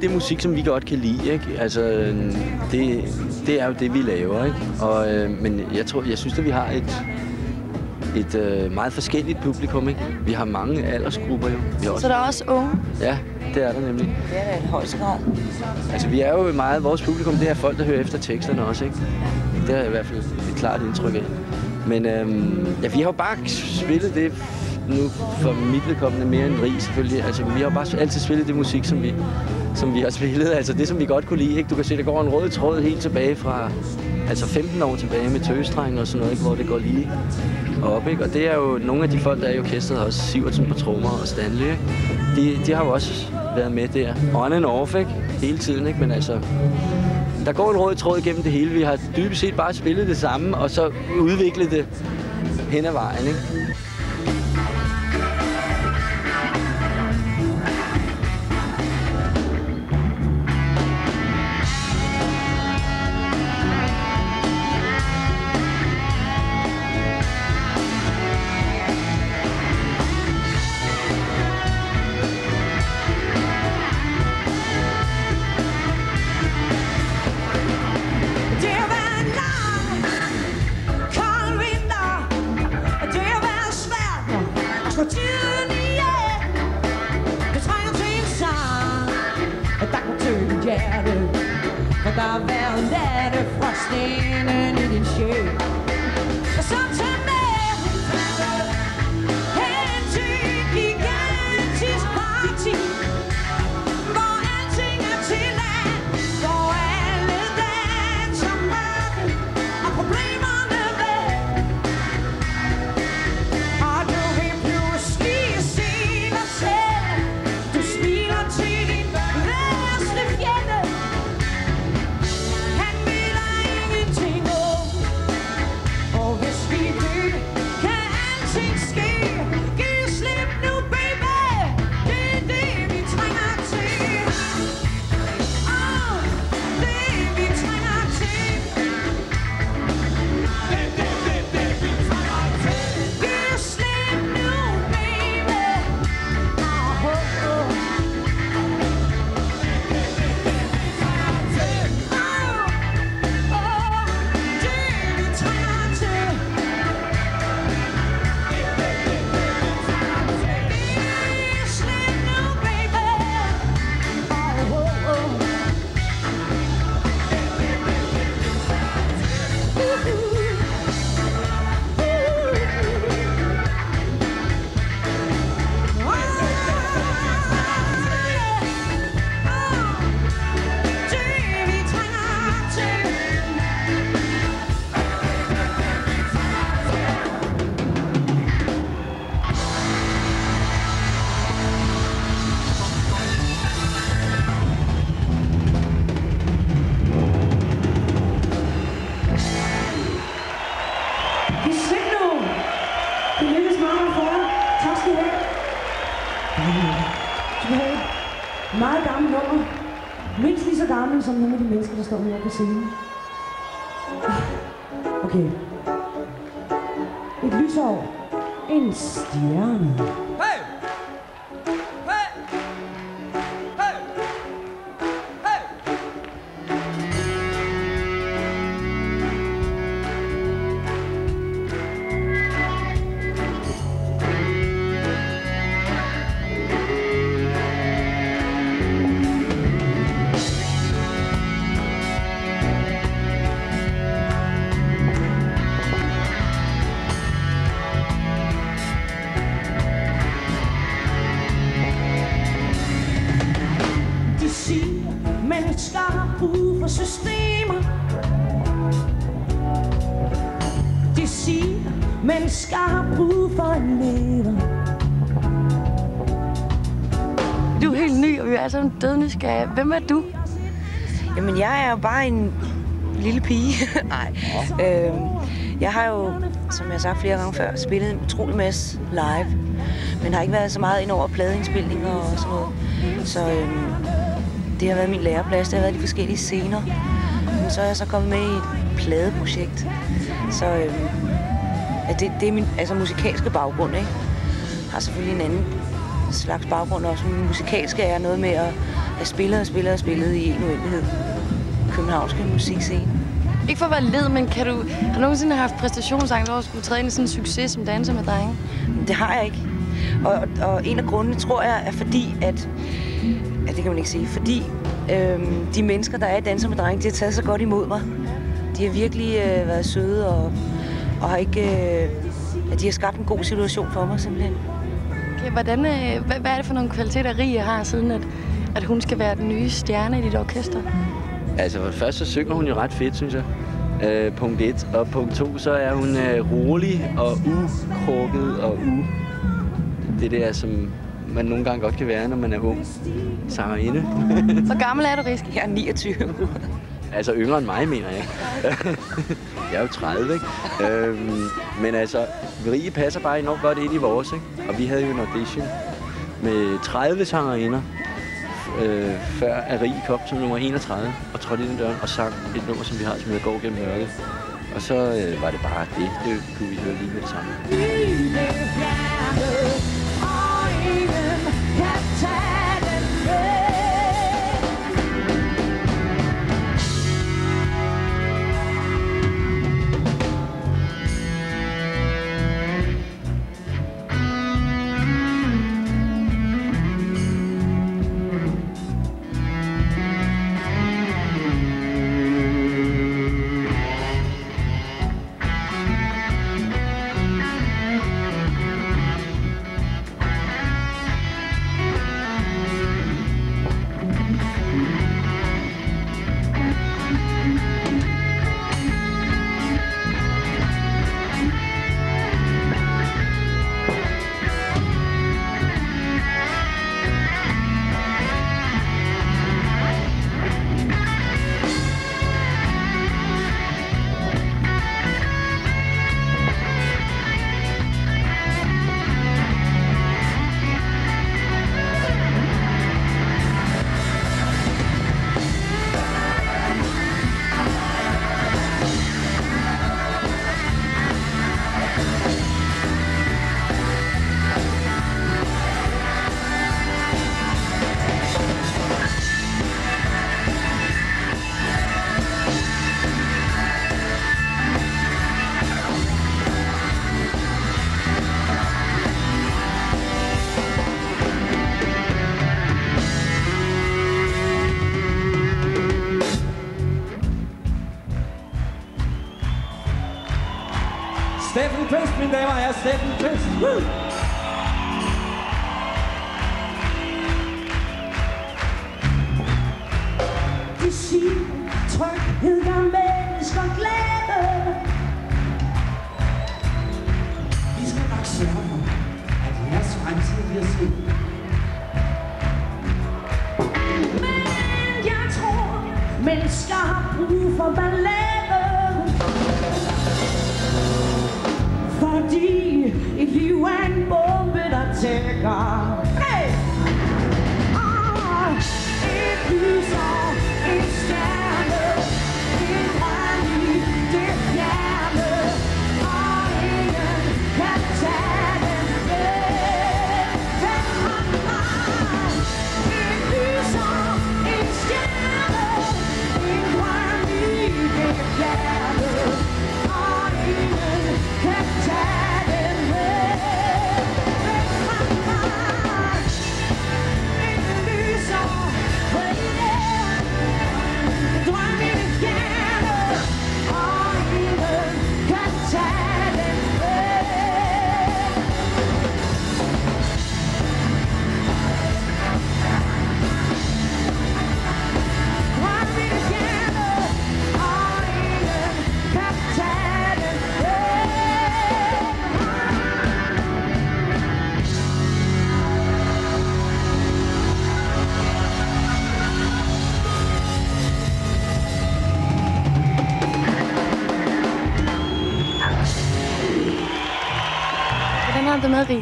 det musik, som vi godt kan lide, ikke? Altså, det, det er jo det, vi laver, ikke? Og, øh, men jeg tror, jeg synes, at vi har et, et øh, meget forskelligt publikum, ikke? Vi har mange aldersgrupper, jo. Vi har også, Så der er også unge? ja, det er der nemlig. Det er da et højst grad. Altså, vi er jo meget, vores publikum, det er folk, der hører efter teksterne også, ikke? Det er i hvert fald et klart indtryk af. Men øhm, ja, vi har jo bare spillet det nu for mit vedkommende mere end rig, selvfølgelig. Altså, vi har bare altid spillet det musik, som vi, som vi har spillet. Altså, det, som vi godt kunne lide, ikke? Du kan se, der går en rød tråd helt tilbage fra altså 15 år tilbage med tøstrengen og sådan noget, ikke? hvor det går lige op, ikke? Og det er jo nogle af de folk, der er i orkestret, også Sivertsen på trommer og Stanley, ikke? De, de har jo også været med der. On and off, ikke? Hele tiden, ikke? Men altså, der går en rød tråd igennem det hele. Vi har dybest set bare spillet det samme, og så udviklet det hen ad vejen, ikke? Stjerne. Du er helt ny, og vi er alle en døde nysgerrige. Hvem er du? Jamen, jeg er jo bare en lille pige. Nej. Øhm, jeg har jo, som jeg har sagt flere gange før, spillet en utrolig masse live. Men har ikke været så meget ind over pladeindspilninger og sådan noget. Så øhm, det har været min læreplads. Det har været de forskellige scener. Men så er jeg så kommet med i et pladeprojekt. Så øhm, ja, det, det er min altså, musikalske baggrund, ikke? Har selvfølgelig en anden slags baggrund også. Min musikalske er noget med at have spillet og spillet og spillet i en uendelighed. Københavnske musikscene. Ikke for at være led, men kan du, har du nogensinde haft præstationsangst over at skulle træde ind i sådan en succes som danser med drenge? Det har jeg ikke. Og, og, en af grundene, tror jeg, er fordi, at... Ja, det kan man ikke sige. Fordi øhm, de mennesker, der er i Danser med Drenge, de har taget så godt imod mig. De har virkelig øh, været søde og, og har ikke... Øh, de har skabt en god situation for mig, simpelthen. Okay, hvordan, øh, hvad, hvad er det for nogle kvaliteter, Rie har, siden at, at hun skal være den nye stjerne i dit orkester? Altså, for det første så synger hun jo ret fedt, synes jeg. Øh, punkt 1. Og punkt 2, så er hun øh, rolig og ukrukket og u... Det der, som man nogle gange godt kan være, når man er ung sangerinde. Hvor gammel er du, Riske? Jeg er 29. altså yngre end mig, mener jeg. jeg er jo 30, ikke? Øhm, men altså, Rie passer bare enormt godt ind i vores, ikke? Og vi havde jo en audition med 30 sangerinder, øh, før at Rie kom som nummer 31 og trådte ind i døren og sang et nummer, som vi har, som hedder Går gennem mørket. Og så øh, var det bare det. Det kunne vi høre lige med det samme. Fest, mine damer og herrer. Sæt en fest. Woo!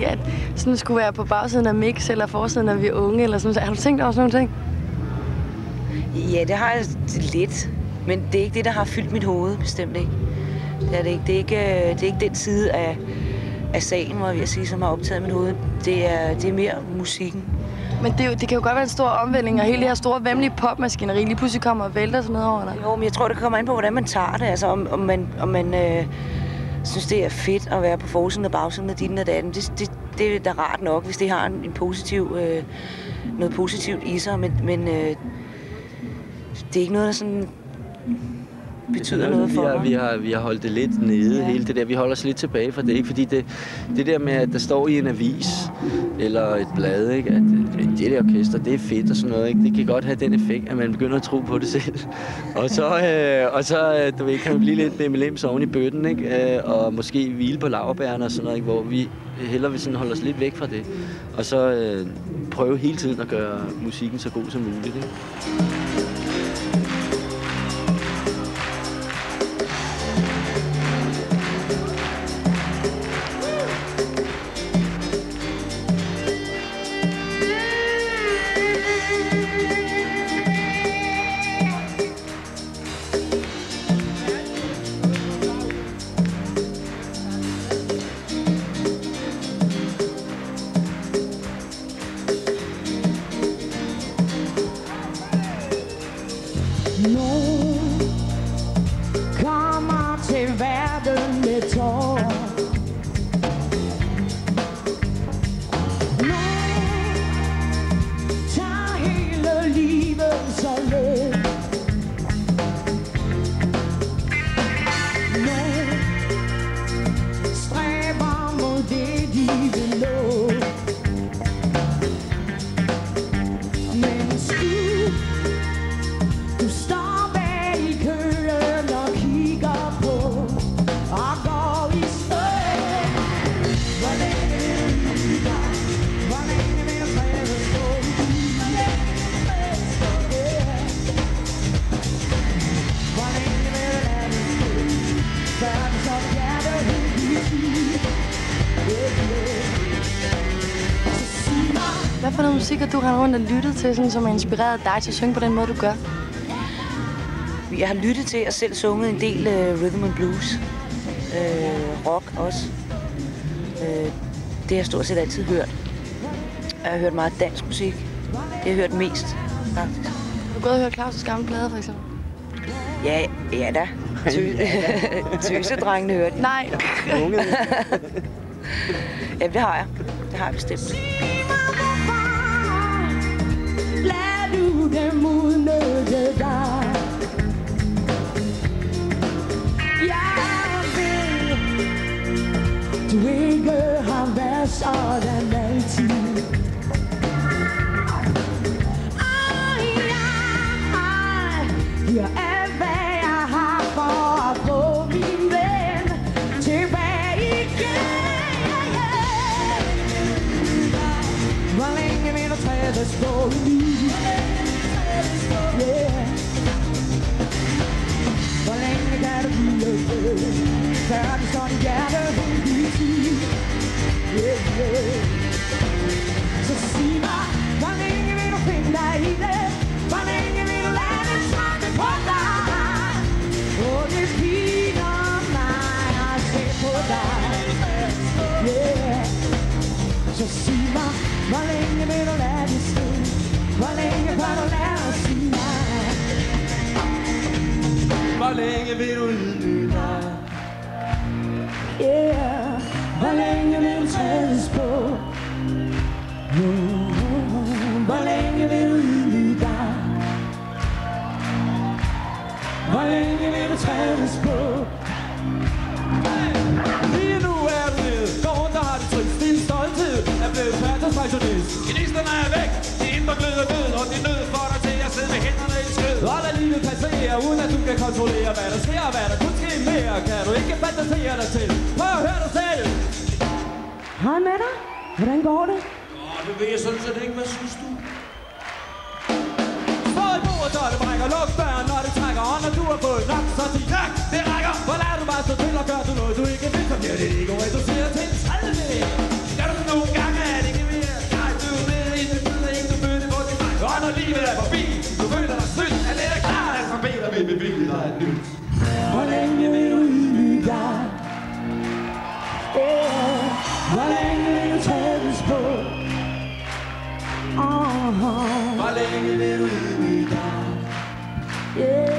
At sådan skulle være på bagsiden af Mix, eller forsiden af Vi er Unge, eller sådan. Har du tænkt over sådan nogle ting? Ja, det har jeg lidt. Men det er ikke det, der har fyldt mit hoved, bestemt ikke. Det er det ikke. Det er ikke, øh, det er ikke den side af, af sagen, hvor jeg sige, som har optaget mit hoved. Det er, det er mere musikken. Men det, jo- det kan jo godt være en stor omvæltning, og hele det her store, vemmelige popmaskineri lige pludselig kommer og vælter sådan noget over dig. Jo, men jeg tror, det kommer an på, hvordan man tager det. Altså, om, om man, om man øh, synes, det er fedt at være på forsiden og bagsiden af din og datten. Det, det, det er da rart nok, hvis det har en, en positiv, øh, noget positivt i sig. Men, men øh, det er ikke noget, der sådan betyder noget vi for har, mig. vi, har, vi har holdt det lidt nede, Ja. hele det der. Vi holder os lidt tilbage fra det, ikke? Fordi det, det der med, at der står i en avis eller et blad, ikke? At øh, det der orkester, det er fedt og sådan noget, ikke? Det kan godt have den effekt, at man begynder at tro på det selv. og så, øh, og så øh, du ved, kan man blive lidt bimelims oven i bøtten, ikke? Øh, og måske hvile på laverbærene og sådan noget, ikke? Hvor vi hellere vil sådan holde os lidt væk fra det. Og så øh, prøve hele tiden at gøre musikken så god som muligt, ikke? Rundt og lyttet til, sådan, som har inspireret dig til at synge på den måde, du gør? Jeg har lyttet til og selv sunget en del uh, rhythm and blues. Uh, rock også. Uh, det har jeg stort set altid hørt. Jeg har hørt meget dansk musik. Det har jeg hørt mest, faktisk. Har du gået og hørt Claus' gamle plade, for eksempel? Ja, ja da. Tø- Tøsedrengene hørte jeg. Nej. Ja, det har jeg. Det har jeg bestemt lad du dem udnytte dig? Jeg ved, du ikke har været sådan altid. Før du står dit hjerte helt i tvivl. Yeah, yeah. Så sig mig, hvor længe vil du finde dig i det? Hvor længe vil du lade det smage på dig? Og det piner mig at se på dig. Yeah. Så sig mig, hvor længe vil du lade det stå? Hvor længe kan du lade os sige? Hvor længe vil du lide? Yeah. Hvor længe vil du trædes på? Oh, Hvor længe vil du ydmyge dig? Hvor længe vil du trædes på? Lige nu er du nede, går rundt og har det trist. Din stolthed er blevet førtidspensionist. Gnisterne er væk, de indre gløder død, og det nød for dig til at sidde med hænderne i skød. Og lad livet passere, uden at du kan kontrollere, hvad der sker, og hvad der kunne mere kan du ikke fantasere dig til. Prøv at høre dig selv. Hej med dig. Hvordan går det? Åh, det ved jeg sådan set ikke. Hvad synes du? Få et bord, når det brækker. Luk døren, når det trækker. Og når du har fået nok, så sig tak. Det rækker. For lader du bare stå til og gør du noget, du ikke vil. Så bliver det ikke reduceret til en tredje. Gør du det nogle gange, er det ikke mere. Nej, du ved ikke, du ved ikke, du ved det, hvor det er. Og når livet er forbi, du føler dig snydt. Er det klart, at forbi dig vil bevilge dig et nyt. Hvor længe vil du ydmyge dig? Yeah. Hvor længe vil du trædes på? Oh. Hvor længe vil du ydmyge dig? Yeah.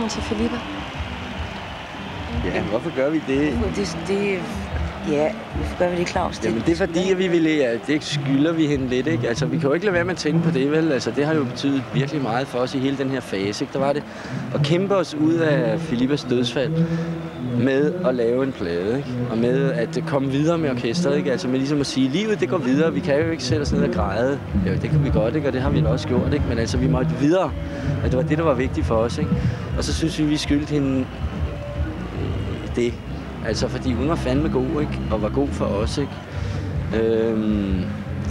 Nummer til Filippa? Ja, hvorfor gør vi det? Det, det, ja, hvorfor gør vi det, Claus? Det, Jamen det er fordi, at vi ville, ja, det skylder vi hende lidt, ikke? Altså vi kan jo ikke lade være med at tænke på det, vel? Altså det har jo betydet virkelig meget for os i hele den her fase, ikke? Der var det at kæmpe os ud af Filippas dødsfald med at lave en plade, ikke? Og med at komme videre med orkestret, ikke? Altså med ligesom at sige, livet det går videre, vi kan jo ikke sætte os ned og græde. Jo, det kan vi godt, ikke? Og det har vi da også gjort, ikke? Men altså vi måtte videre. At det var det, der var vigtigt for os, ikke? Og så synes vi, vi skyldte hende øh, det. Altså, fordi hun var fandme god, ikke? Og var god for os, ikke? Øhm,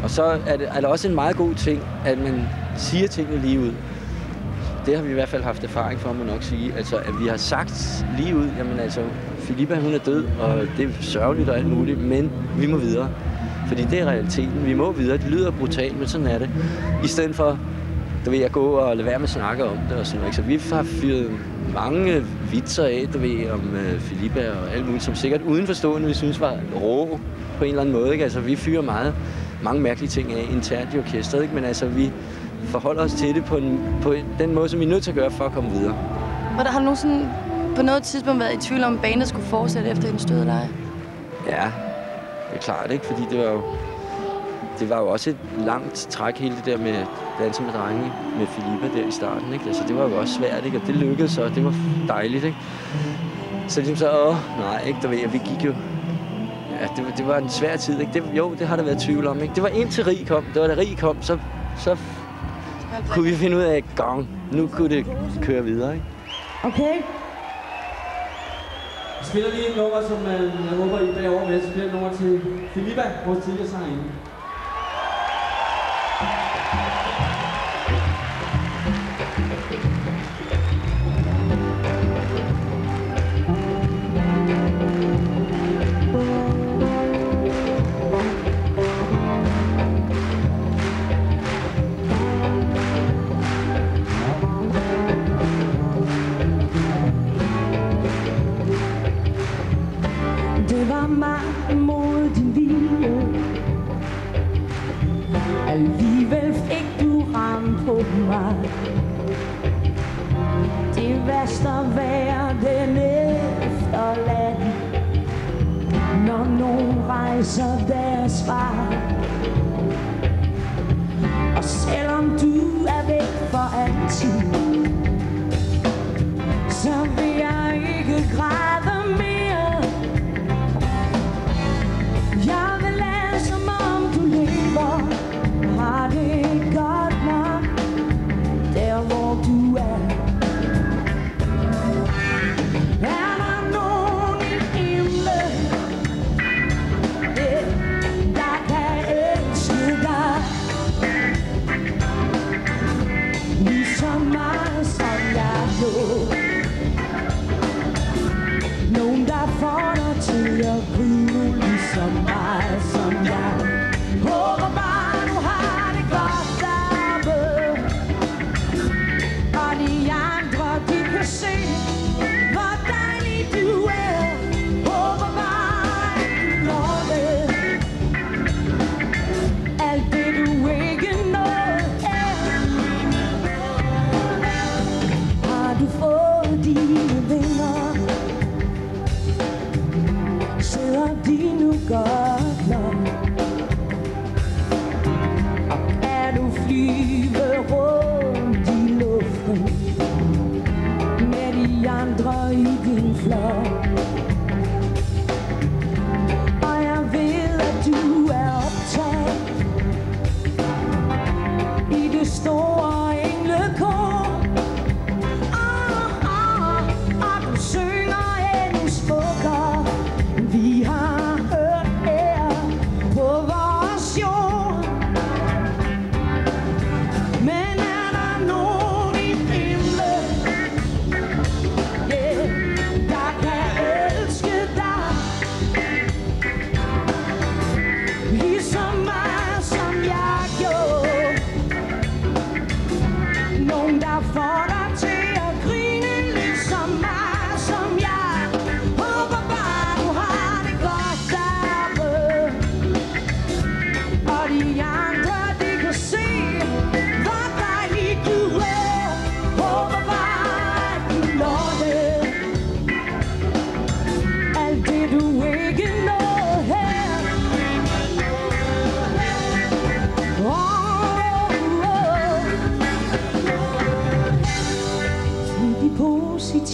og så er det, er det også en meget god ting, at man siger tingene lige ud. Det har vi i hvert fald haft erfaring for, må nok sige. Altså, at vi har sagt lige ud, jamen altså, Filippa, hun er død, og det er sørgeligt og alt muligt, men vi må videre. Fordi det er realiteten. Vi må videre. Det lyder brutalt, men sådan er det. I stedet for, du ved, at gå og lade være med at snakke om det og sådan noget. Så vi har fyret mange vitser af, du ved, om øh, Filippa og alt muligt, som sikkert udenforstående vi synes var rå på en eller anden måde. Ikke? Altså, vi fyrer meget, mange mærkelige ting af internt i orkestret, ikke? men altså, vi forholder os til det på, en, på den måde, som vi er nødt til at gøre for at komme videre. Hvor der har nogen sådan på noget tidspunkt været i tvivl om, bandet skulle fortsætte efter hendes døde leje? Ja, det er klart, ikke? Fordi det var jo, det var jo også et langt træk, hele det der med danse med drenge, med Filippa der i starten, ikke? Altså, det var jo også svært, ikke? Og det lykkedes, og det var dejligt, ikke? Så ligesom så, åh, nej, ikke? Der ved jeg, vi gik jo... Ja, det, var- det var en svær tid, ikke? Det, jo, det har der været tvivl om, ikke? Det var indtil Rig kom. Det var da Rig kom, så, så kunne vi finde ud af, gang, nu kunne det køre videre, ikke? Okay? Vi spiller lige et nummer, som jeg håber, I bærer over med. Vi spiller et nummer til Filippa, vores tidligere sangerinde.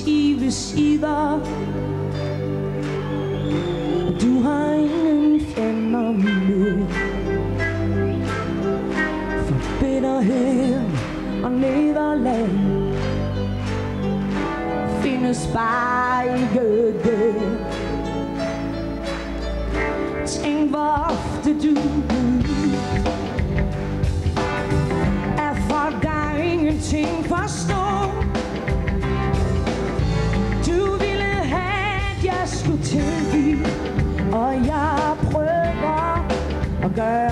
tífi síðan girl.